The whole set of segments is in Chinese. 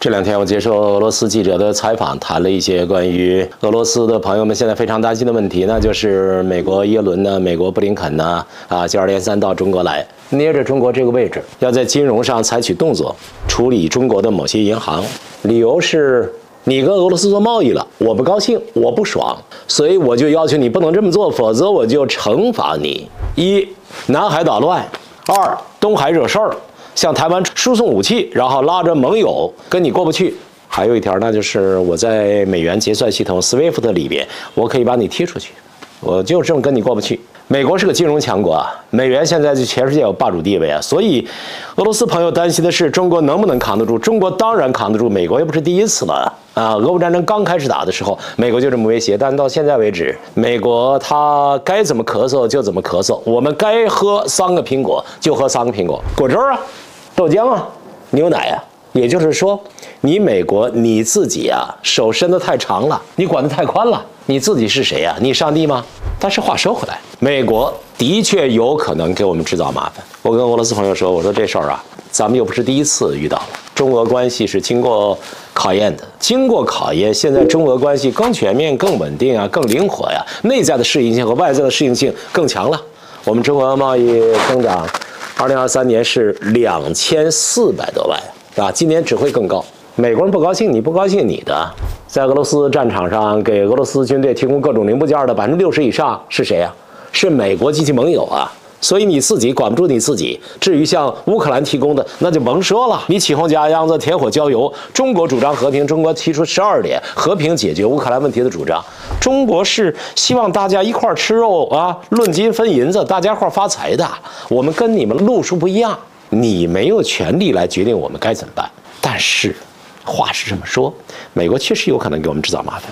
这两天我接受俄罗斯记者的采访，谈了一些关于俄罗斯的朋友们现在非常担心的问题，那就是美国耶伦呢，美国布林肯呢，啊，接二连三到中国来，捏着中国这个位置，要在金融上采取动作，处理中国的某些银行，理由是你跟俄罗斯做贸易了，我不高兴，我不爽，所以我就要求你不能这么做，否则我就惩罚你。一，南海捣乱；二，东海惹事儿。向台湾输送武器，然后拉着盟友跟你过不去。还有一条，那就是我在美元结算系统 SWIFT 里边，我可以把你踢出去。我就这么跟你过不去。美国是个金融强国啊，美元现在在全世界有霸主地位啊，所以俄罗斯朋友担心的是中国能不能扛得住？中国当然扛得住，美国又不是第一次了啊！俄乌战争刚开始打的时候，美国就这么威胁，但到现在为止，美国他该怎么咳嗽就怎么咳嗽，我们该喝三个苹果就喝三个苹果，果汁啊，豆浆啊，牛奶啊。也就是说，你美国你自己啊，手伸得太长了，你管得太宽了。你自己是谁呀？你上帝吗？但是话说回来，美国的确有可能给我们制造麻烦。我跟俄罗斯朋友说，我说这事儿啊，咱们又不是第一次遇到了。中俄关系是经过考验的，经过考验，现在中俄关系更全面、更稳定啊，更灵活呀，内在的适应性和外在的适应性更强了。我们中俄贸易增长，二零二三年是两千四百多万。啊，今年只会更高。美国人不高兴，你不高兴你的。在俄罗斯战场上，给俄罗斯军队提供各种零部件的百分之六十以上是谁啊？是美国及其盟友啊。所以你自己管不住你自己。至于向乌克兰提供的，那就甭说了。你起哄假秧子，添火浇油。中国主张和平，中国提出十二点和平解决乌克兰问题的主张。中国是希望大家一块吃肉啊，论斤分银子，大家一块发财的。我们跟你们路数不一样。你没有权利来决定我们该怎么办，但是，话是这么说，美国确实有可能给我们制造麻烦，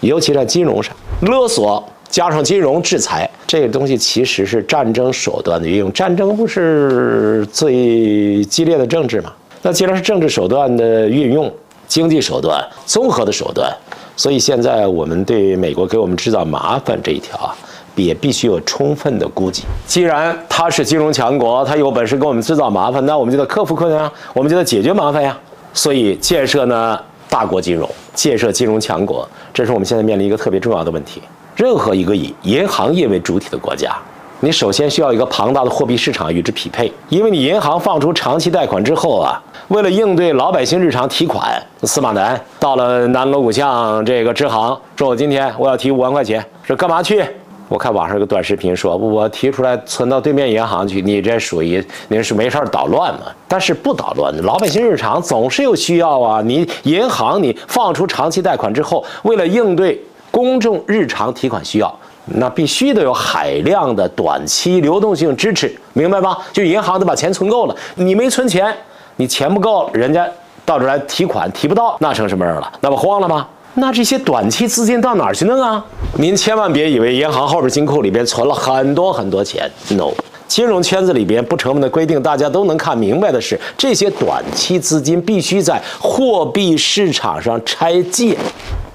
尤其在金融上勒索，加上金融制裁，这个东西其实是战争手段的运用。战争不是最激烈的政治吗？那既然是政治手段的运用，经济手段综合的手段，所以现在我们对美国给我们制造麻烦这一条啊。也必须有充分的估计。既然他是金融强国，他有本事给我们制造麻烦，那我们就得克服困难啊，我们就得解决麻烦呀。所以建设呢，大国金融，建设金融强国，这是我们现在面临一个特别重要的问题。任何一个以银行业为主体的国家，你首先需要一个庞大的货币市场与之匹配，因为你银行放出长期贷款之后啊，为了应对老百姓日常提款，司马南到了南锣鼓巷这个支行，说我今天我要提五万块钱，说干嘛去？我看网上有个短视频说，我提出来存到对面银行去，你这属于您是没事捣乱嘛？但是不捣乱，老百姓日常总是有需要啊。你银行你放出长期贷款之后，为了应对公众日常提款需要，那必须得有海量的短期流动性支持，明白吗？就银行得把钱存够了，你没存钱，你钱不够，人家到这来提款提不到，那成什么人了？那不慌了吗？那这些短期资金到哪儿去弄啊？您千万别以为银行后边金库里边存了很多很多钱，no，金融圈子里边不成文的规定，大家都能看明白的是，这些短期资金必须在货币市场上拆借，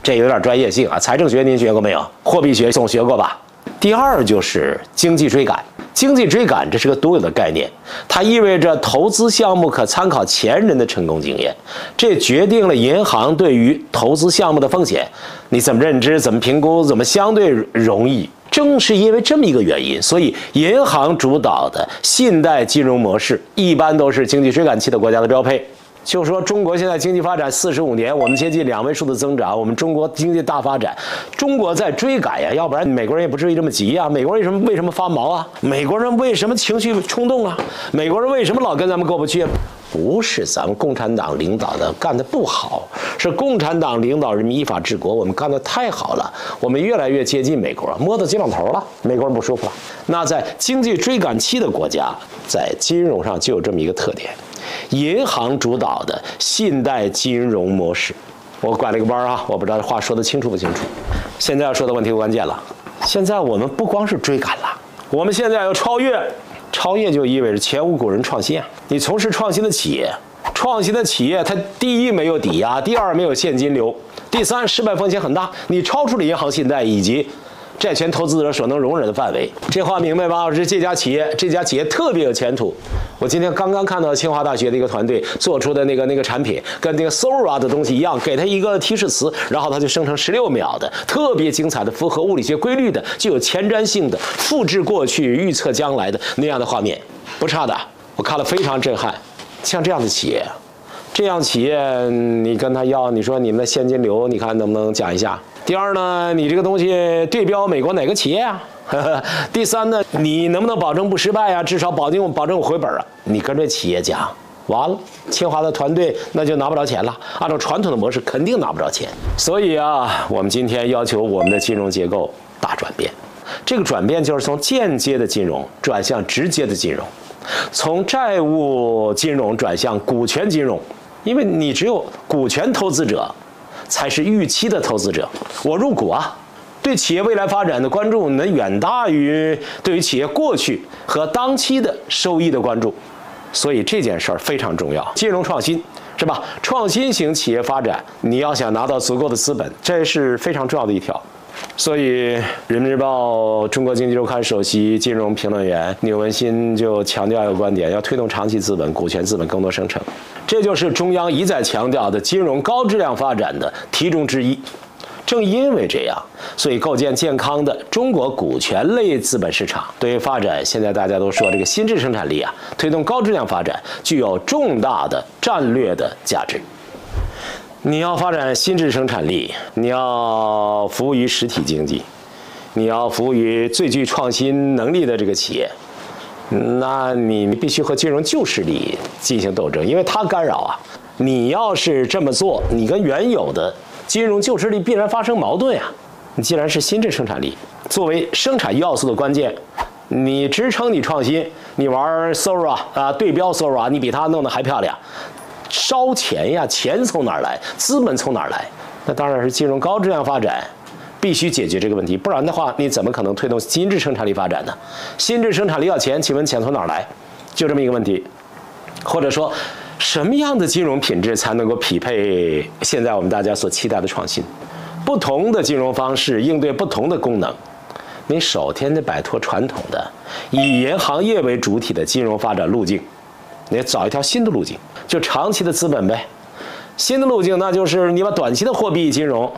这有点专业性啊。财政学您学过没有？货币学总学过吧？第二就是经济追赶。经济追赶，这是个独有的概念，它意味着投资项目可参考前人的成功经验，这决定了银行对于投资项目的风险，你怎么认知、怎么评估、怎么相对容易。正是因为这么一个原因，所以银行主导的信贷金融模式一般都是经济追赶期的国家的标配。就说中国现在经济发展四十五年，我们接近两位数的增长，我们中国经济大发展，中国在追赶呀，要不然美国人也不至于这么急呀。美国人为什么为什么发毛啊？美国人为什么情绪冲动啊？美国人为什么老跟咱们过不去？不是咱们共产党领导的干的不好，是共产党领导人民依法治国，我们干的太好了，我们越来越接近美国了，摸到肩膀头了，美国人不舒服了。那在经济追赶期的国家，在金融上就有这么一个特点。银行主导的信贷金融模式，我拐了个弯啊，我不知道话说得清楚不清楚。现在要说的问题关键了，现在我们不光是追赶了，我们现在要超越，超越就意味着前无古人创新啊！你从事创新的企业，创新的企业它第一没有抵押，第二没有现金流，第三失败风险很大。你超出了银行信贷以及债权投资者所能容忍的范围。这话明白吧？是这家企业，这家企业特别有前途。我今天刚刚看到清华大学的一个团队做出的那个那个产品，跟那个 Sora 的东西一样，给它一个提示词，然后它就生成十六秒的特别精彩的、符合物理学规律的、具有前瞻性的、复制过去、预测将来的那样的画面，不差的。我看了非常震撼。像这样的企业，这样企业你跟他要，你说你们的现金流，你看能不能讲一下？第二呢，你这个东西对标美国哪个企业啊？第三呢，你能不能保证不失败啊？至少保证保证我回本啊？你跟这企业讲，完了，清华的团队那就拿不着钱了。按照传统的模式，肯定拿不着钱。所以啊，我们今天要求我们的金融结构大转变，这个转变就是从间接的金融转向直接的金融，从债务金融转向股权金融，因为你只有股权投资者。才是预期的投资者，我入股啊，对企业未来发展的关注能远大于对于企业过去和当期的收益的关注，所以这件事儿非常重要。金融创新是吧？创新型企业发展，你要想拿到足够的资本，这是非常重要的一条。所以，《人民日报》中国经济周刊首席金融评论员钮文新就强调一个观点：要推动长期资本、股权资本更多生成。这就是中央一再强调的金融高质量发展的题中之一。正因为这样，所以构建健康的中国股权类资本市场，对于发展现在大家都说这个新质生产力啊，推动高质量发展具有重大的战略的价值。你要发展新质生产力，你要服务于实体经济，你要服务于最具创新能力的这个企业。那你必须和金融旧势力进行斗争，因为它干扰啊。你要是这么做，你跟原有的金融旧势力必然发生矛盾呀。你既然是新质生产力，作为生产要素的关键，你支撑你创新，你玩 Sora 啊，对标 Sora，你比它弄得还漂亮，烧钱呀，钱从哪儿来？资本从哪儿来？那当然是金融高质量发展。必须解决这个问题，不然的话，你怎么可能推动新质生产力发展呢？新质生产力要钱，请问钱从哪儿来？就这么一个问题。或者说，什么样的金融品质才能够匹配现在我们大家所期待的创新？不同的金融方式应对不同的功能，你首先得摆脱传统的以银行业为主体的金融发展路径，你找一条新的路径，就长期的资本呗。新的路径那就是你把短期的货币金融。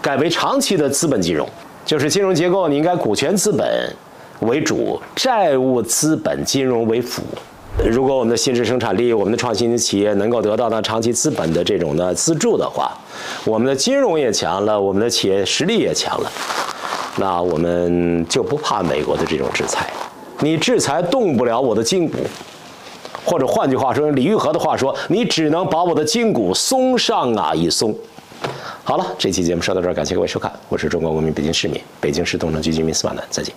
改为长期的资本金融，就是金融结构，你应该股权资本为主，债务资本金融为辅。如果我们的新质生产力、我们的创新企业能够得到呢长期资本的这种的资助的话，我们的金融也强了，我们的企业实力也强了，那我们就不怕美国的这种制裁。你制裁动不了我的筋骨，或者换句话说，李玉和的话说，你只能把我的筋骨松上啊一松。好了，这期节目说到这儿，感谢各位收看，我是中国公民、北京市民、北京市东城区居民司马南，再见。